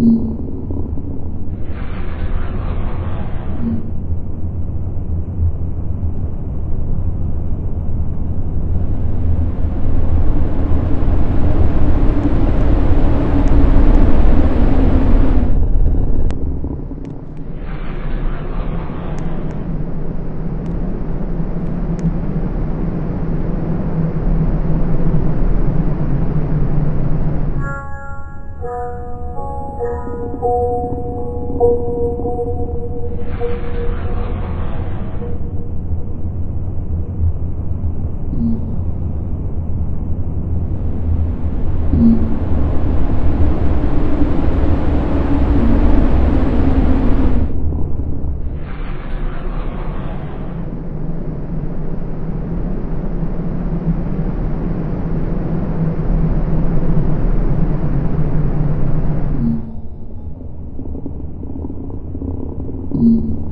Mm-hmm. Thank you. 嗯